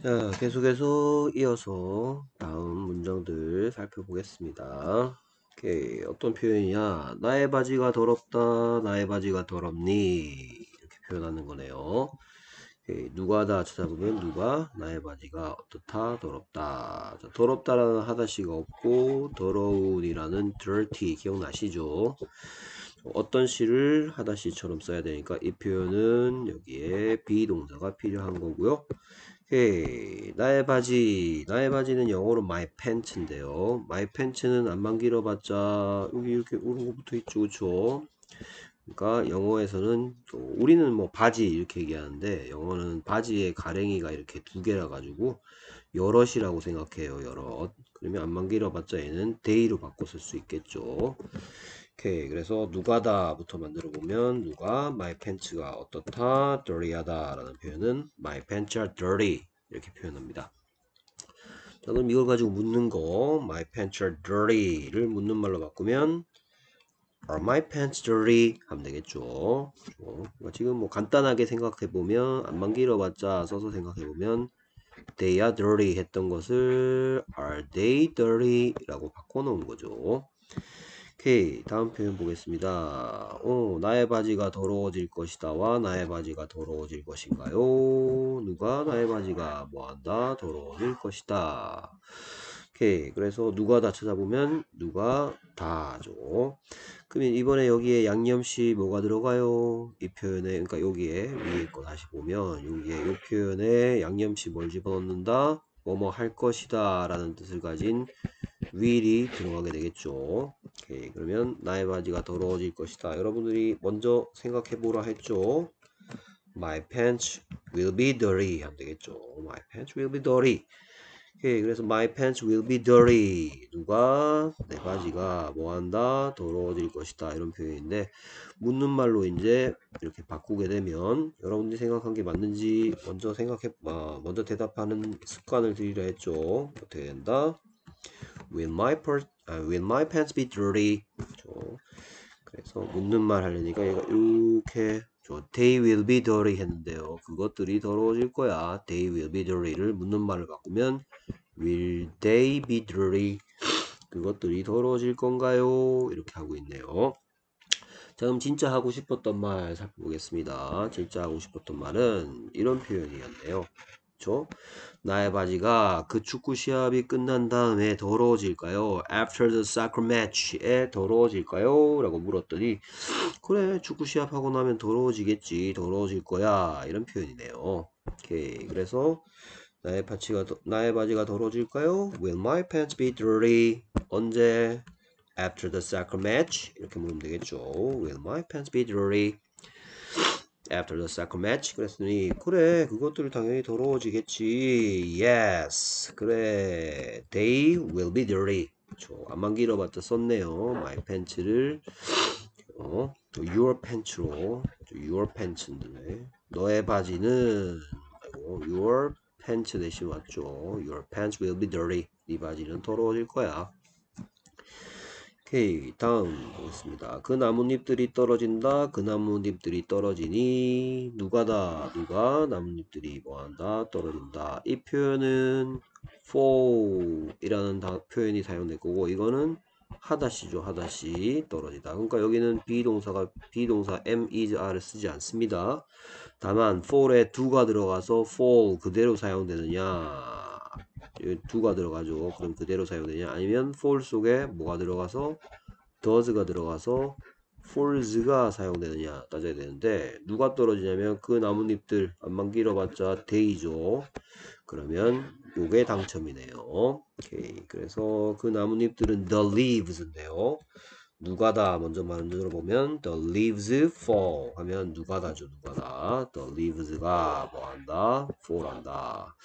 자, 계속해서 이어서 다음 문장들 살펴보겠습니다. 오케이, 어떤 표현이냐? 나의 바지가 더럽다, 나의 바지가 더럽니? 이렇게 표현하는 거네요. 오케이, 누가 다 찾아보면 누가 나의 바지가 어떻다 더럽다. 자, 더럽다라는 하다시가 없고 더러운이라는 dirty 기억나시죠? 어떤 시를 하다시처럼 써야 되니까 이 표현은 여기에 비동사가 필요한 거고요. 오케이. 나의 바지. 나의 바지는 영어로 my pants인데요. my pants는 안만 길어봤자 여기 이렇게 오른 거 붙어 있죠. 그쵸? 그러니까 영어에서는 또 우리는 뭐 바지 이렇게 얘기하는데 영어는 바지의 가랭이가 이렇게 두 개라 가지고 여럿이라고 생각해요. 여럿. 그러면 안만 길어봤자 얘는 day로 바꿔 쓸 수 있겠죠. 오케이. 그래서 누가다부터 만들어 보면 누가 my pants가 어떻다, dirty하다 라는 표현은 my pants are dirty 이렇게 표현합니다. 자, 그럼 이걸 가지고 묻는 거 my pants are dirty를 묻는 말로 바꾸면 are my pants dirty 하면 되겠죠. 그러니까 지금 뭐 간단하게 생각해 보면 안만 길어봤자 써서 생각해 보면 they are dirty 했던 것을 are they dirty 라고 바꿔놓은 거죠. 오케이 다음 표현 보겠습니다. 어, 나의 바지가 더러워질 것이다 와 나의 바지가 더러워질 것인가요? 누가 나의 바지가 뭐한다? 더러워질 것이다. 오케이 그래서 누가 다 찾아보면 누가 다죠. 그러면 이번에 여기에 양념시 뭐가 들어가요? 이 표현에 그러니까 여기에 위에 거 다시 보면 여기에 이 표현에 양념시 뭘 집어넣는다 뭐뭐 할 것이다 라는 뜻을 가진 will이 들어가게 되겠죠. 오케이, 그러면 나의 바지가 더러워질 것이다. 여러분들이 먼저 생각해 보라 했죠. My pants will be dirty 하면 되겠죠. My pants will be dirty. 오케이, 그래서 my pants will be dirty. 누가 내 바지가 뭐한다? 더러워질 것이다. 이런 표현인데 묻는 말로 이제 이렇게 바꾸게 되면 여러분들이 생각한 게 맞는지 먼저 생각해, 아, 먼저 대답하는 습관을 들이라 했죠. 어떻게 된다? Will my per, 아, will my pants be dirty? 그렇죠. 그래서 묻는 말 하려니까 얘가 이렇게 저 they will be dirty 했는데요. 그것들이 더러워질 거야. They will be dirty를 묻는 말을 바꾸면 will they be dirty? 그것들이 더러워질 건가요? 이렇게 하고 있네요. 자, 그럼 진짜 하고 싶었던 말 살펴보겠습니다. 진짜 하고 싶었던 말은 이런 표현이었네요. 그렇죠? 나의 바지가 그 축구 시합이 끝난 다음에 더러워질까요? After the soccer match에 더러워질까요? 라고 물었더니 그래 축구 시합 하고 나면 더러워지겠지 더러워질 거야 이런 표현이네요. 오케이 그래서 나의 바지가 나의 바지가 더러워질까요? Will my pants be dirty? 언제? After the soccer match 이렇게 물으면 되겠죠. Will my pants be dirty? After the second match 그랬더니 그래 그것들 당연히 더러워지겠지 yes 그래 they will be dirty 그렇죠 안만 길어봤자 썼네요 my pants를 어, your pants로 your pants인데 너의 바지는 아이고, your pants 대신 왔죠 your pants will be dirty 네 바지는 더러워질 거야 오케이 다음 보겠습니다. 그 나뭇잎들이 떨어진다. 그 나뭇잎들이 떨어지니 누가다. 누가 나뭇잎들이 뭐한다. 떨어진다. 이 표현은 fall 이라는 표현이 사용될 거고 이거는 하다시죠. 하다시 떨어지다. 그러니까 여기는 비동사가 비동사 am, is, are를 쓰지 않습니다. 다만 fall에 do가 들어가서 fall 그대로 사용되느냐 두가 들어가죠. 그럼 그대로 사용되냐? 아니면 for 속에 뭐가 들어가서 does가 들어가서 fors가 사용되느냐 따져야 되는데 누가 떨어지냐면 그 나뭇잎들 안만 길어봤자 day죠. 그러면 요게 당첨이네요. 오케이. 그래서 그 나뭇잎들은 the leaves인데요. 누가다 먼저 만들어 보면 the leaves fall 하면 누가다죠 누가다? the leaves가 뭐한다? fall 한다.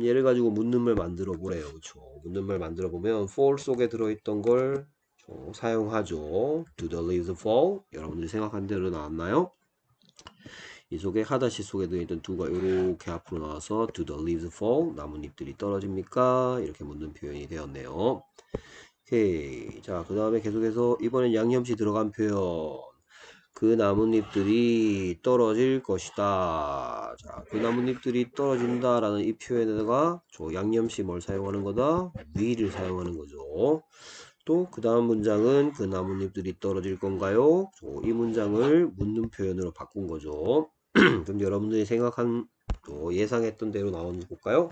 얘를 가지고 묻는 말 만들어 보래요 그렇죠 묻는 말 만들어 보면 fall 속에 들어있던 걸 사용하죠. do the leaves fall? 여러분들이 생각한 대로 나왔나요? 이 속에 하다시 속에 들어있던 두가 이렇게 앞으로 나와서 do the leaves fall? 나뭇잎들이 떨어집니까? 이렇게 묻는 표현이 되었네요 오케이. 자, 그 다음에 계속해서 이번엔 양념시 들어간 표현. 그 나뭇잎들이 떨어질 것이다. 자, 그 나뭇잎들이 떨어진다라는 이 표현에다가 저 양념시 뭘 사용하는 거다? will을 사용하는 거죠. 또 그 다음 문장은 그 나뭇잎들이 떨어질 건가요? 저, 이 문장을 묻는 표현으로 바꾼 거죠. 그럼 여러분들이 생각한 또 예상했던 대로 나오는지 볼까요?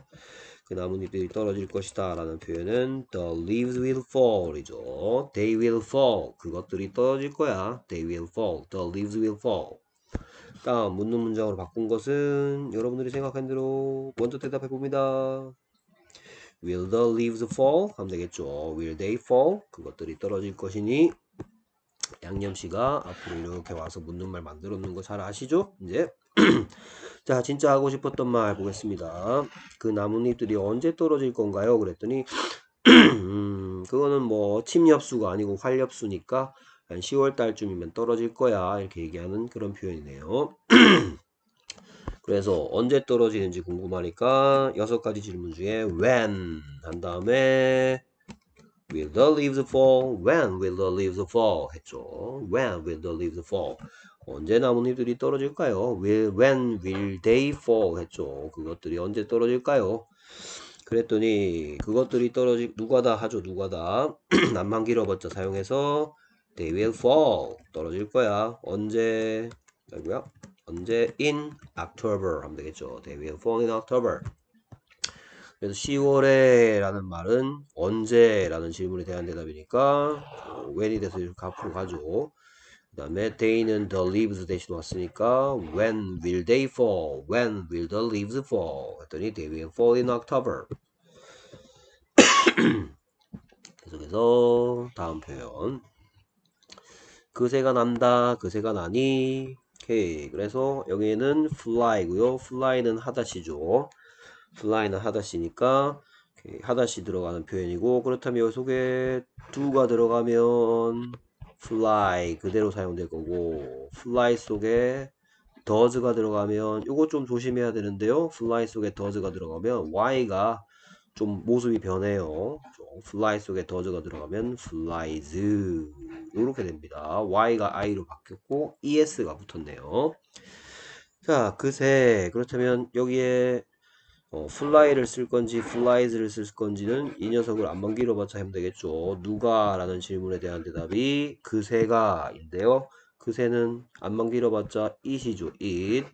그 나뭇잎들이 떨어질 것이다 라는 표현은 the leaves will fall 이죠. they will fall 그것들이 떨어질 거야. they will fall the leaves will fall 다음 묻는 문장으로 바꾼 것은 여러분들이 생각한 대로 먼저 대답해 봅니다. will the leaves fall 하면 되겠죠. will they fall 그것들이 떨어질 것이니 양념씨가 앞으로 이렇게 와서 묻는 말 만들어 놓는 거 잘 아시죠? 이제 자 진짜 하고 싶었던 말 보겠습니다. 그 나뭇잎들이 언제 떨어질 건가요? 그랬더니 음, 그거는 뭐 침엽수가 아니고 활엽수니까 한 10월 달쯤이면 떨어질 거야 이렇게 얘기하는 그런 표현이네요. 그래서 언제 떨어지는지 궁금하니까 여섯 가지 질문 중에 when 한 다음에 will the leaves fall? when will the leaves fall? 했죠. when will the leaves fall? 언제 나뭇잎들이 떨어질까요? Will, when will they fall? 했죠. 그것들이 언제 떨어질까요? 그랬더니 그것들이 떨어질 누가 다 하죠 누가 다 남만 길어봤자 사용해서 they will fall 떨어질 거야 언제 아이고야 언제 in October 하면 되겠죠 they will fall in October 그래서 10월에 라는 말은 언제 라는 질문에 대한 대답이니까 when이 돼서 이렇게 앞으로 가죠. 그 다음에 day는 the leaves 대신 왔으니까 when will they fall? when will the leaves fall? 했더니 they will fall in October. 계속해서 다음 표현. 그새가 난다 그새가 나니. 오케이. 그래서 여기에는 fly고요. fly는 하다시죠 fly는 하다시니까 하다시 들어가는 표현이고 그렇다면 여기 속에 do가 들어가면 fly 그대로 사용될 거고 fly 속에 does가 들어가면 이거 좀 조심해야 되는데요. fly 속에 does가 들어가면 y가 좀 모습이 변해요. fly 속에 does가 들어가면 flies 이렇게 됩니다. y가 i로 바뀌었고 es가 붙었네요. 자 그새 그렇다면 여기에 어, fly를 쓸 건지 flies를 쓸 건지는 이 녀석을 안만 길어봤자 하면 되겠죠. 누가? 라는 질문에 대한 대답이 그새가 인데요. 그새는 안만 길어봤자 it이죠. it.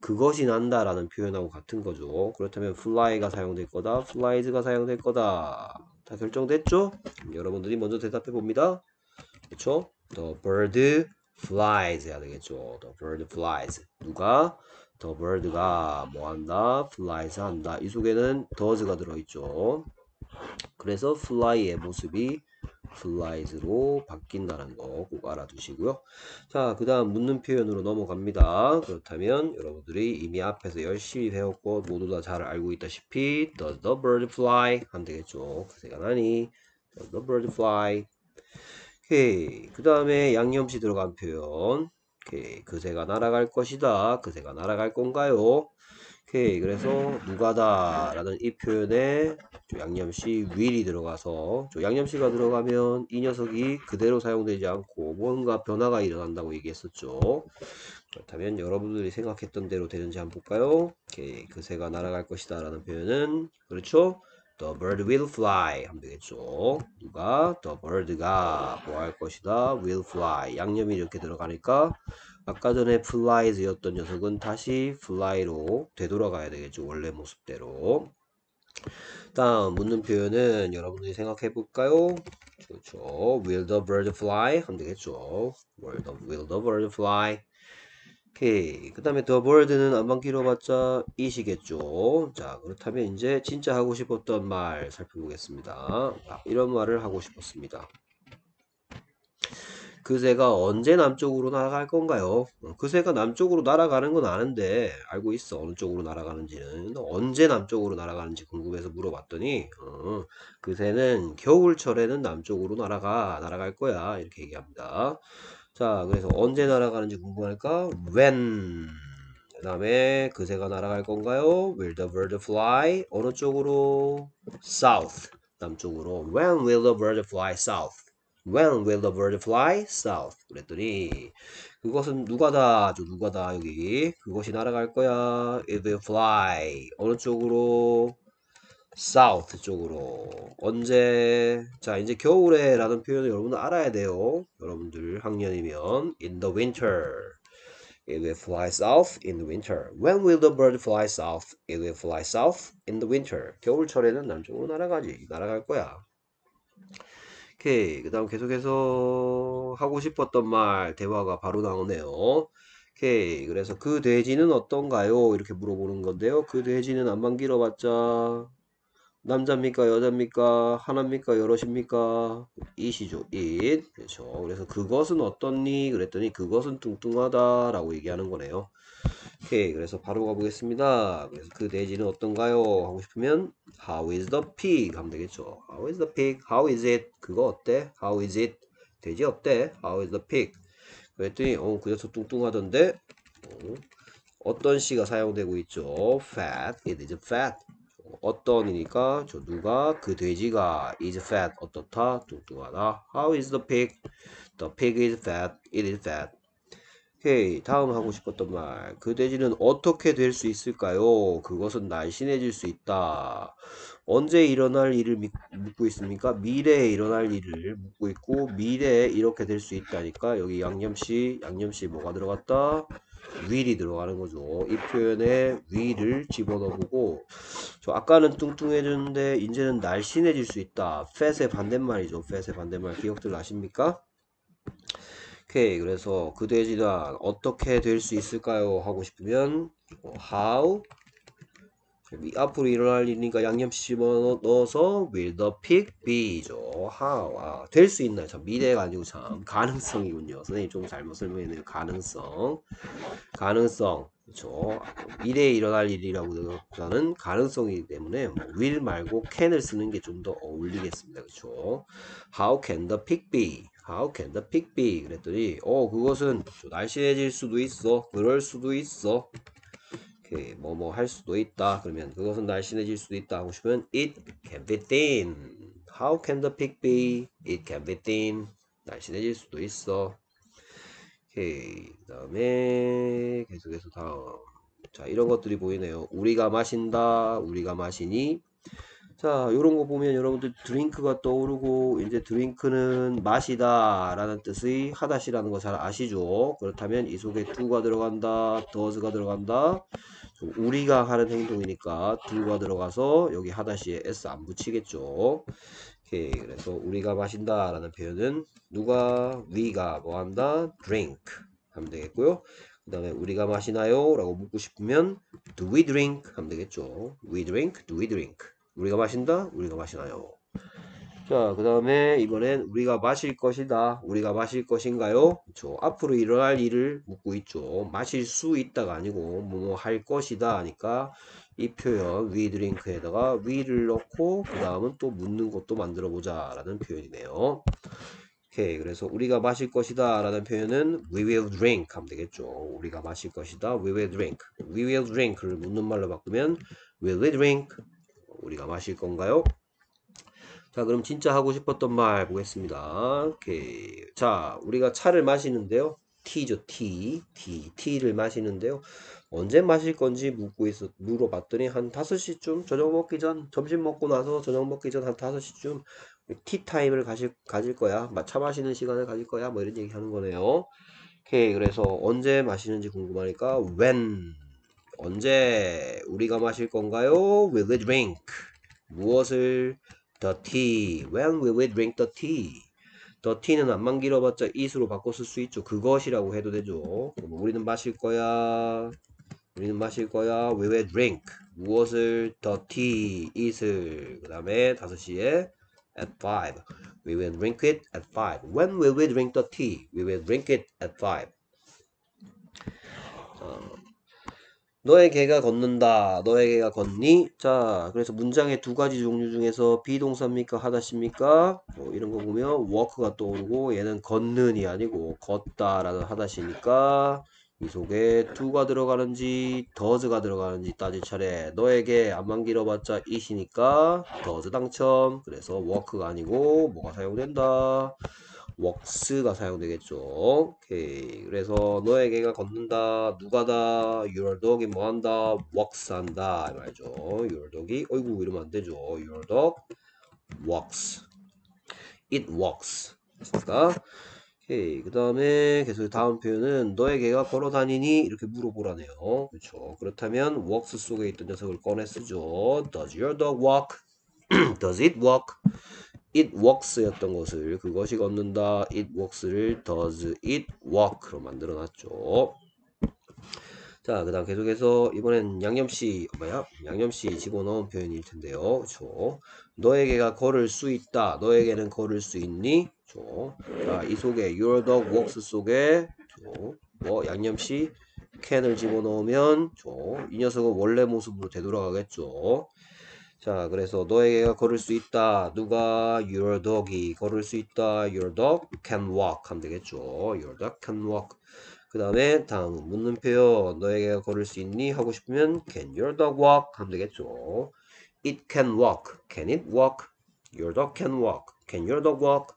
그것이 난다 라는 표현하고 같은 거죠. 그렇다면 fly가 사용될 거다. flies가 사용될 거다. 다 결정됐죠? 여러분들이 먼저 대답해 봅니다. 그렇죠? The bird flies 해야 되겠죠. The bird flies. 누가? The bird가 뭐 한다? flies 한다. 이 속에는 does가 들어있죠. 그래서 fly의 모습이 flies로 바뀐다는 거 꼭 알아두시고요. 자, 그 다음 묻는 표현으로 넘어갑니다. 그렇다면 여러분들이 이미 앞에서 열심히 배웠고 모두 다 잘 알고 있다시피 Does the bird fly? 하면 되겠죠. 그새가 나니 Does the bird fly? 오케이. 그 다음에 양념시 들어간 표현 오케이. 그새가 날아갈 것이다. 그새가 날아갈 건가요? 오케이. 그래서 누가다 라는 이 표현에 양념시 will이 들어가서 양념시가 들어가면 이 녀석이 그대로 사용되지 않고 뭔가 변화가 일어난다고 얘기했었죠. 그렇다면 여러분들이 생각했던 대로 되는지 한번 볼까요? 오케이. 그새가 날아갈 것이다 라는 표현은 그렇죠? The bird will fly 하면 되겠죠. 누가? The bird가 뭐 할 것이다? will fly. 양념이 이렇게 들어가니까 아까 전에 flies였던 녀석은 다시 fly로 되돌아가야 되겠죠. 원래 모습대로. 다음 묻는 표현은 여러분들이 생각해 볼까요? 그렇죠. Will the bird fly? 하면 되겠죠. Will the, will the bird fly? 오케이. 그 다음에 the bird는 안만 길어봤자 이시겠죠. 자, 그렇다면 이제 진짜 하고 싶었던 말 살펴보겠습니다. 자, 이런 말을 하고 싶었습니다. 그새가 언제 남쪽으로 날아갈 건가요? 어, 그새가 남쪽으로 날아가는 건 아는데 알고 있어 어느 쪽으로 날아가는지는 언제 남쪽으로 날아가는지 궁금해서 물어봤더니 어, 그새는 겨울철에는 남쪽으로 날아가 날아갈 거야 이렇게 얘기합니다. 자 그래서 언제 날아가는지 궁금하니까 when 그 다음에 그새가 날아갈 건가요? Will the bird fly? 어느 쪽으로? South 남쪽으로 When will the bird fly south? When will the bird fly south? 그랬더니 그것은 누가다 저 누가다 여기 그것이 날아갈 거야 it will fly 어느 쪽으로 south 쪽으로. 언제 자 이제 겨울에 라는 표현을 여러분들 알아야 돼요. 여러분들 학년이면 in the winter. It will fly south in the winter. When will the bird fly south? It will fly south in the winter. 겨울철에는 남쪽으로 날아가지 날아갈 거야. 오케이 그 다음 계속해서 하고 싶었던 말 대화가 바로 나오네요. 오케이 그래서 그 돼지는 어떤가요? 이렇게 물어보는 건데요. 그 돼지는 안만 길어봤자 남자입니까? 여자입니까? 하나입니까? 여럿입니까? it이죠. it 그렇죠. 그래서 그것은 어떻니? 그랬더니 그것은 뚱뚱하다 라고 얘기하는 거네요. 오케이. 그래서 바로 가보겠습니다. 그래서 그 돼지는 어떤가요? 하고 싶으면 how is the pig? 하면 되겠죠. How is the pig? How is it? 그거 어때? How is it? 돼지 어때? How is the pig? 그랬더니 어 그래서 뚱뚱하던데? 어, 어떤 시가 사용되고 있죠? Fat. It is fat 어떤 이니까 저 누가 그 돼지가 is fat 어떻다? 뚱뚱하다 how is the pig? The pig is fat. It is fat. 오케이 다음 하고 싶었던 말. 그 돼지는 어떻게 될 수 있을까요? 그것은 날씬해질 수 있다. 언제 일어날 일을 미, 묻고 있습니까? 미래에 일어날 일을 묻고 있고 미래에 이렇게 될 수 있다니까. 여기 양념시 양념시 뭐가 들어갔다 will이 들어가는 거죠. 이 표현에 will을 집어넣어보고 저 아까는 뚱뚱해졌는데 이제는 날씬해질 수 있다. fat의 반대말이죠. fat의 반대말 기억들 나십니까? 오케이 그래서 그 돼지는 어떻게 될 수 있을까요? 하고 싶으면 how 이 앞으로 일어날 일이니까 양념 씹어 넣어서 will the pig be죠. how 아, 될수 있나요? 참 미래가 아니고 참 가능성이군요. 선생님 좀 잘못 설명했네요. 가능성 가능성 그렇죠. 미래에 일어날 일이라고 저는 가능성이기 때문에 뭐 will 말고 can을 쓰는 게 좀 더 어울리겠습니다. 그렇죠. How can the pig be? How can the pig be? 그랬더니 어 그것은 날씬해질 수도 있어. 그럴 수도 있어. 뭐뭐 할 수도 있다. 그러면 그것은 날씬해질 수도 있다 하고 싶으면 it can be thin. How can the pig be? It can be thin. 날씬해질 수도 있어. 오케이. 그 다음에 계속해서 다음. 자, 이런 것들이 보이네요. 우리가 마신다. 우리가 마시니. 자, 이런 거 보면 여러분들 드링크가 떠오르고 이제 드링크는 마시다 라는 뜻의 하다시라는 거 잘 아시죠? 그렇다면 이 속에 두가 들어간다, 더즈가 들어간다. 우리가 하는 행동이니까 두가 들어가서 여기 하다시에 s 안 붙이겠죠. 오케이. 그래서 우리가 마신다 라는 표현은 누가 we가 뭐 한다? drink 하면 되겠고요. 그 다음에 우리가 마시나요? 라고 묻고 싶으면 do we drink 하면 되겠죠. we drink, do we drink 우리가 마신다? 우리가 마시나요? 자, 그 다음에 이번엔 우리가 마실 것이다. 우리가 마실 것인가요? 그렇죠. 앞으로 일어날 일을 묻고 있죠. 마실 수 있다가 아니고 뭐할 것이다 하니까 이 표현 we drink에다가 we를 넣고 그 다음은 또 묻는 것도 만들어 보자 라는 표현이네요. 오케이 그래서 우리가 마실 것이다 라는 표현은 we will drink 하면 되겠죠. 우리가 마실 것이다. we will drink. we will drink를 묻는 말로 바꾸면 will we drink 우리가 마실 건가요? 자, 그럼 진짜 하고 싶었던 말 보겠습니다. 오케이. 자, 우리가 차를 마시는데요. 티죠, 티. 티. 티를 마시는데요. 언제 마실 건지 묻고 있어, 물어봤더니 한 5시쯤, 저녁 먹기 전, 점심 먹고 나서 저녁 먹기 전 한 5시쯤 티타임을 가질, 가질 거야. 차 마시는 시간을 가질 거야. 뭐 이런 얘기 하는 거네요. 오케이. 그래서 언제 마시는지 궁금하니까 when. 언제 우리가 마실 건가요? Will we drink? 무엇을? The tea. When will we drink the tea? The tea는 안만 길어봤자 it으로 바꿔 쓸 수 있죠. 그것이라고 해도 되죠. 우리는 마실 거야. 우리는 마실 거야. We will drink. 무엇을? The tea. it을. 그 다음에 5시에 at 5. We will drink it at 5. When will we drink the tea? We will drink it at 5. 자, 너의 개가 걷는다. 너의 개가 걷니? 자, 그래서 문장의 두 가지 종류 중에서 비동사입니까? 하다시입니까? 뭐 이런 거 보면 walk가 떠오르고 얘는 걷는이 아니고 걷다라는 하다시니까 이 속에 do가 들어가는지 does가 들어가는지 따질 차례 너에게 안만 길어봤자 it이니까 does 당첨 그래서 work가 아니고 뭐가 사용된다 works가 사용되겠죠 오케이 그래서 너에게가 걷는다 누가다 your dog이 뭐한다 works 한다 이 말이죠 your dog이 어이구 이러면 안 되죠 your dog walks it walks 됐습니까 오케이. 그 다음에 계속 다음 표현은 너의 개가 걸어 다니니? 이렇게 물어보라네요. 그렇죠. 그렇다면 walks 속에 있던 녀석을 꺼내 쓰죠. Does your dog walk? Does it walk? It walks였던 것을 그것이 걷는다. It walks를 does it walk로 만들어 놨죠. 자, 그 다음 계속해서 이번엔 양념씨, 뭐야? 양념씨 집어넣은 표현일 텐데요. 그쵸? 너에게가 걸을 수 있다. 너에게는 걸을 수 있니? 그쵸? 자, 이 속에 your dog walks 속에 그쵸? 뭐 양념씨 can을 집어넣으면 그쵸? 이 녀석은 원래 모습으로 되돌아가겠죠. 자, 그래서 너에게가 걸을 수 있다. 누가 your dog이 걸을 수 있다. your dog can walk 하면 되겠죠. your dog can walk. 그 다음에 다음 묻는 표현 너에게 걸을 수 있니? 하고 싶으면 can your dog walk? 하면 되겠죠. It can walk. Can it walk? Your dog can walk. Can your dog walk?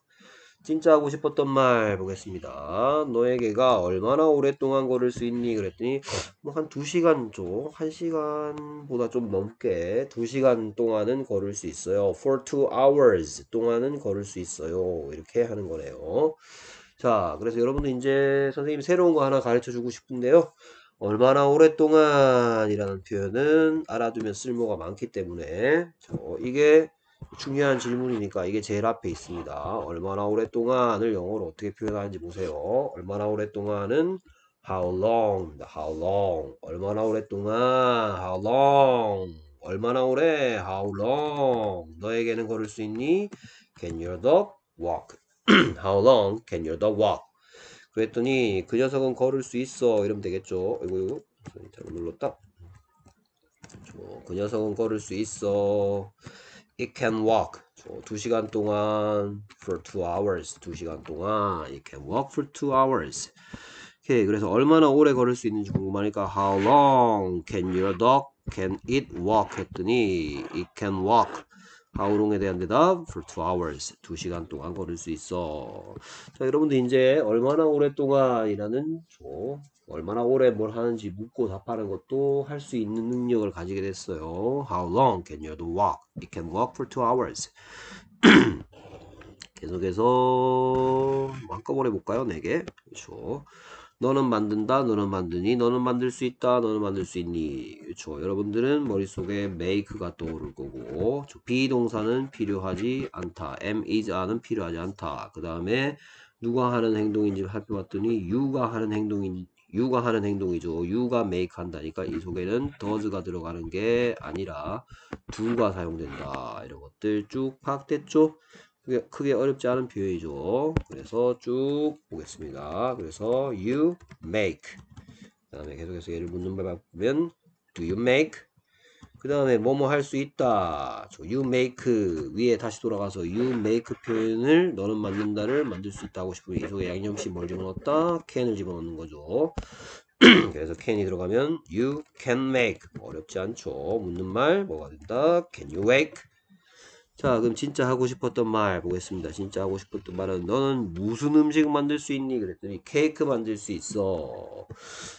진짜 하고 싶었던 말 보겠습니다. 너에게가 얼마나 오랫동안 걸을 수 있니? 그랬더니 뭐 한 2시간 쪽, 1시간보다 좀 넘게 2시간 동안은 걸을 수 있어요. For 2 hours 동안은 걸을 수 있어요. 이렇게 하는 거네요. 자, 그래서 여러분들 이제 선생님이 새로운 거 하나 가르쳐 주고 싶은데요. 얼마나 오랫동안이라는 표현은 알아두면 쓸모가 많기 때문에 저 이게 중요한 질문이니까 이게 제일 앞에 있습니다. 얼마나 오랫동안을 영어로 어떻게 표현하는지 보세요. 얼마나 오랫동안은 how long, how long. 얼마나 오랫동안 how long. 얼마나 오래 how long. 너에게는 걸을 수 있니? Can your dog walk? How long can your dog walk? 그랬더니 그 녀석은 걸을 수 있어 이러면 되겠죠. 이거 이거 잘못 눌렀다. 그 녀석은 걸을 수 있어. It can walk. 두 시간 동안 for two hours. 두 시간 동안 it can walk for two hours. 오케이 그래서 얼마나 오래 걸을 수 있는지 궁금하니까 How long can your dog can it walk? 했더니 it can walk. 하우롱에 대한 대답 for two hours. 두 시간 동안 걸을 수 있어. 자, 여러분들 이제 얼마나 오랫동안이라는 조, 얼마나 오래 뭘 하는지 묻고 답하는 것도 할 수 있는 능력을 가지게 됐어요. How long can you walk? It can walk for two hours. 계속해서 한꺼번에 볼까요? 4개. 그렇죠. 너는 만든다, 너는 만드니, 너는 만들 수 있다, 너는 만들 수 있니. 그렇죠. 여러분들은 머릿속에 make가 떠오를 거고, 비동사는 필요하지 않다. am, is, are는 필요하지 않다. 그 다음에 누가 하는 행동인지 살펴봤더니 you가 하는 행동인 you가 하는 행동이죠. you가 make 한다니까 이 속에는 does가 들어가는 게 아니라 do가 사용된다. 이런 것들 쭉 파악됐죠? 크게, 크게 어렵지 않은 표현이죠. 그래서 쭉 보겠습니다. 그래서 you make 그 다음에 계속해서 얘를 묻는 말 바꾸면 do you make 그 다음에 뭐뭐 할 수 있다. you make 위에 다시 돌아가서 you make 표현을 너는 만든다를 만들 수 있다 하고 싶으면 이 속에 양념시 뭘 집어넣었다? can을 집어넣는 거죠. 그래서 can이 들어가면 you can make 어렵지 않죠. 묻는 말 뭐가 된다? can you wake 자 그럼 진짜 하고 싶었던 말 보겠습니다. 진짜 하고 싶었던 말은 너는 무슨 음식 만들 수 있니? 그랬더니 케이크 만들 수 있어.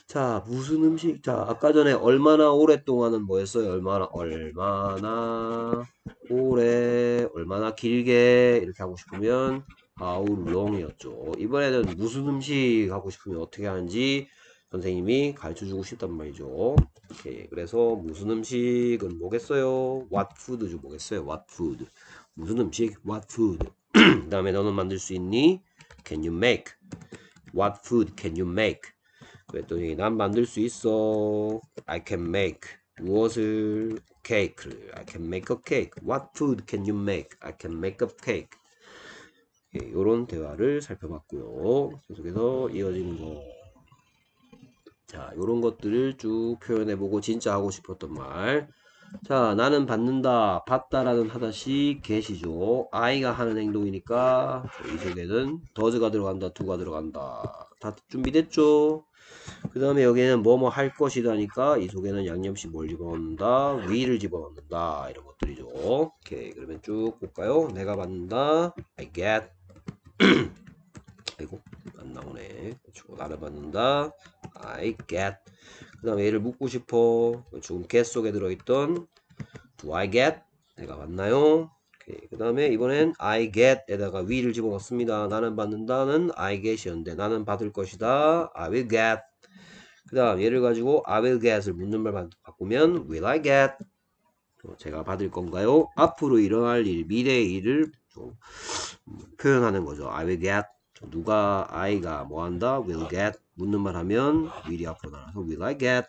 자 무슨 음식? 자 아까 전에 얼마나 오랫동안은 뭐였어요? 얼마나 얼마나 오래 얼마나 길게 이렇게 하고 싶으면 how long이었죠. 이번에는 무슨 음식 하고 싶으면 어떻게 하는지 선생님이 가르쳐 주고 싶단 말이죠. 오케이. 그래서 무슨 음식은 뭐겠어요? What food죠 뭐겠어요? What food. 무슨 음식? What food. 그 다음에 너는 만들 수 있니? Can you make? What food can you make? 그랬더니 난 만들 수 있어. I can make. 무엇을? 케이크를. I can make a cake. What food can you make? I can make a cake. 이런 대화를 살펴봤고요. 계속해서 이어지는 거. 자, 요런 것들을 쭉 표현해보고 진짜 하고 싶었던 말. 자, 나는 받는다, 받다라는 하다시 계시죠. I가 하는 행동이니까 이 속에는 does가 들어간다, do가 들어간다. 다 준비됐죠? 그 다음에 여기에는 뭐뭐 할 것이다니까 이 속에는 양념시 뭘 집어넣는다 will을 집어넣는다 이런 것들이죠 오케이 그러면 쭉 볼까요 내가 받는다 I get 아이고 안 나오네 그렇죠 나를 받는다 I get. 그 다음에 얘를 묻고 싶어. 지금 get 속에 들어있던 do I get? 내가 받나요? 그 다음에 이번엔 I get 에다가 will을 집어넣습니다. 나는 받는다는 I get이었는데 나는 받을 것이다. I will get. 그 다음 얘를 가지고 I will get을 묻는 말 바- 바꾸면 will I get? 어, 제가 받을 건가요? 앞으로 일어날 일, 미래의 일을 표현하는 거죠. I will get 누가 I가 뭐 한다? will get 묻는 말 하면 will이 앞으로 나가서 will I get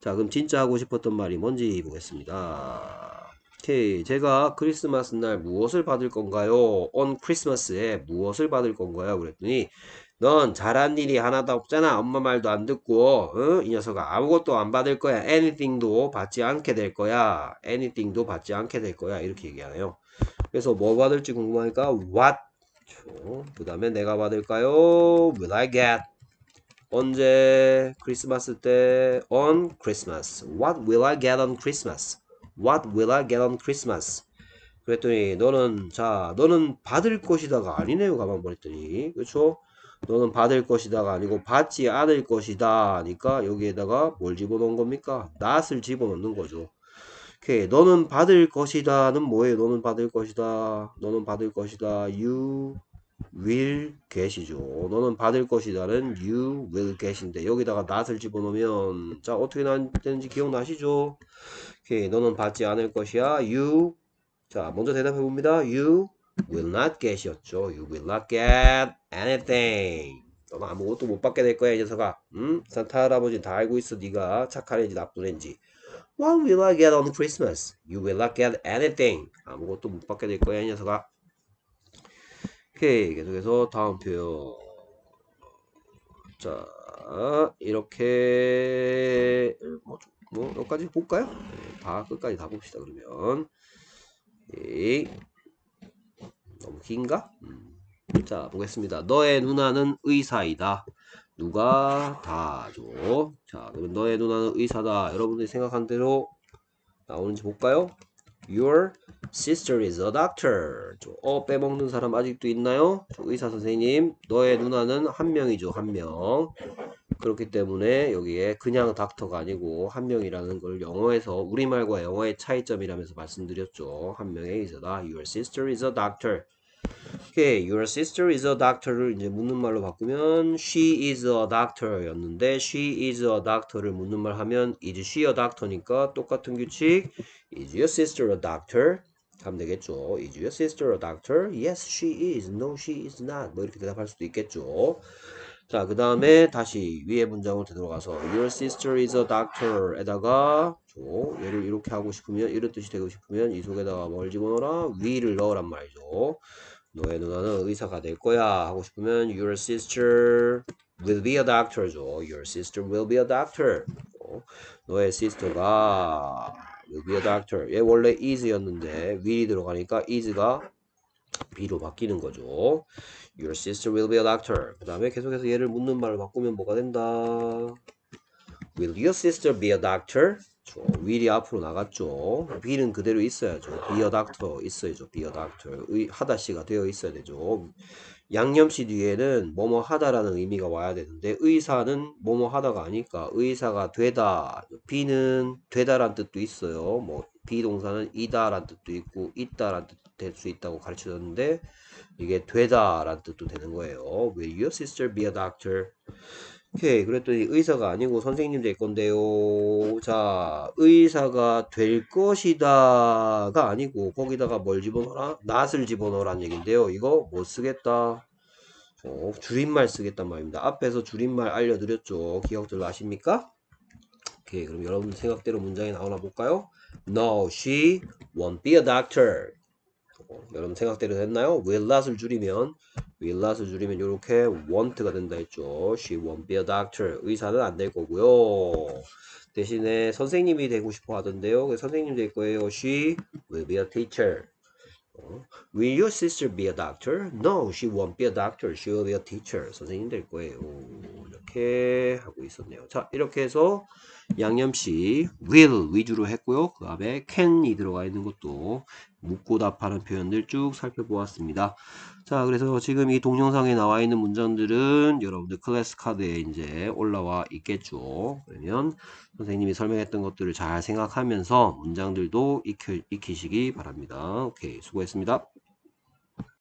자 그럼 진짜 하고 싶었던 말이 뭔지 보겠습니다. 오케이 제가 크리스마스 날 무엇을 받을 건가요? on 크리스마스에 무엇을 받을 건가요? 그랬더니 넌 잘한 일이 하나도 없잖아. 엄마 말도 안 듣고, 어? 이 녀석아 아무것도 안 받을 거야. anything도 받지 않게 될 거야. anything도 받지 않게 될 거야. 이렇게 얘기하네요. 그래서 뭐 받을지 궁금하니까 what. 그 다음에 내가 받을까요? will I get? 언제? 크리스마스 때 on Christmas. What will I get on Christmas? What will I get on Christmas? 그랬더니 너는 자 너는 받을 것이다가 아니네요 가만 보랬더니 그렇죠? 너는 받을 것이다가 아니고 받지 않을 것이다 하니까 여기에다가 뭘 집어넣은 겁니까? not을 집어넣는 거죠. 오케이 너는 받을 것이다는 뭐예요? 너는 받을 것이다. 너는 받을 것이다. you will get이죠. 너는 받을 것이다는 you will get인데 여기다가 not을 집어넣으면 자 어떻게 나되는지 기억나시죠? 오케이 너는 받지 않을 것이야. you 자 먼저 대답해 봅니다. you will not get이었죠. You will not get anything. 너는 아무것도 못 받게 될 거야 이 녀석아. 응? 산타 할아버지 다 알고 있어 네가 착한 애인지 나쁜 애인지. What will I get on Christmas? You will not get anything. 아무것도 못 받게 될 거야 이 녀석아. 오케이 계속해서 다음 표현. 자 이렇게 뭐, 뭐 여기까지 볼까요? 네, 다 끝까지 다 봅시다 그러면. 오케이. 너무 긴가? 음. 자 보겠습니다. 너의 누나는 의사이다. 누가 다죠. 자 그러면 너의 누나는 의사다. 여러분들이 생각한 대로 나오는지 볼까요? Your sister is a doctor. 저, 어 빼먹는 사람 아직도 있나요? 저 의사 선생님 너의 누나는 한 명이죠 한 명. 그렇기 때문에 여기에 그냥 닥터가 아니고 한 명이라는 걸 영어에서 우리말과 영어의 차이점이라면서 말씀드렸죠. 한 명의 의사다. Your sister is a doctor. 오케이, your sister is a doctor를 이제 묻는 말로 바꾸면 she is a doctor 였는데 she is a doctor를 묻는 말 하면 is she a doctor니까 똑같은 규칙 is your sister a doctor? 하면 되겠죠. is your sister a doctor? Yes, she is. No, she is not. 뭐 이렇게 대답할 수도 있겠죠. 자, 그 다음에 다시 위에 문장으로 되돌아가서 Your sister is a doctor 에다가 저 얘를 이렇게 하고 싶으면 이런 뜻이 되고 싶으면 이 속에다가 뭘 집어넣어라? 위를 넣으란 말이죠. 너의 누나는 의사가 될 거야 하고 싶으면 Your sister will be a doctor죠. Your sister will be a doctor. 어, 너의 sister가 will be a doctor. 얘 원래 is였는데 will이 들어가니까 is가 be로 바뀌는 거죠. Your sister will be a doctor. 그 다음에 계속해서 얘를 묻는 말을 바꾸면 뭐가 된다? Will your sister be a doctor? 저 will이 앞으로 나갔죠. be는 그대로 있어야죠. a doctor 있어야죠. be a doctor. 의, 하다시가 되어 있어야 되죠. 양념시 뒤에는 뭐뭐 하다라는 의미가 와야 되는데 의사는 뭐뭐 하다가 아니까 의사가 되다. be는 되다란 뜻도 있어요. 뭐 비동사는 이다란 뜻도 있고 있다란 뜻도 될수 있다고 가르쳐줬는데 이게 되다란 뜻도 되는 거예요. Will your sister be a doctor? 오케이. 그랬더니 의사가 아니고 선생님 될 건데요. 자 의사가 될 것이다 가 아니고 거기다가 뭘 집어넣어라? 낫을 집어넣으란 얘긴데요. 이거 못 쓰겠다. 어, 줄임말 쓰겠단 말입니다. 앞에서 줄임말 알려드렸죠. 기억들 나십니까? 오케이. 그럼 여러분 생각대로 문장이 나오나 볼까요? No she won't be a doctor. 어, 여러분 생각대로 됐나요 will not을 줄이면 will not을 줄이면 이렇게 want가 된다 했죠. She won't be a doctor. 의사는 안 될 거고요. 대신에 선생님이 되고 싶어 하던데요. 선생님 될 거예요. She will be a teacher. 어, Will your sister be a doctor? No, she won't be a doctor. She will be a teacher. 선생님 될 거예요. 이렇게 하고 있었네요. 자, 이렇게 해서 양념식 will 위주로 했고요. 그 다음에 can이 들어가 있는 것도 묻고 답하는 표현들 쭉 살펴보았습니다. 자, 그래서 지금 이 동영상에 나와 있는 문장들은 여러분들 클래스 카드에 이제 올라와 있겠죠. 그러면 선생님이 설명했던 것들을 잘 생각하면서 문장들도 익혀, 익히시기 바랍니다. 오케이, 수고했습니다.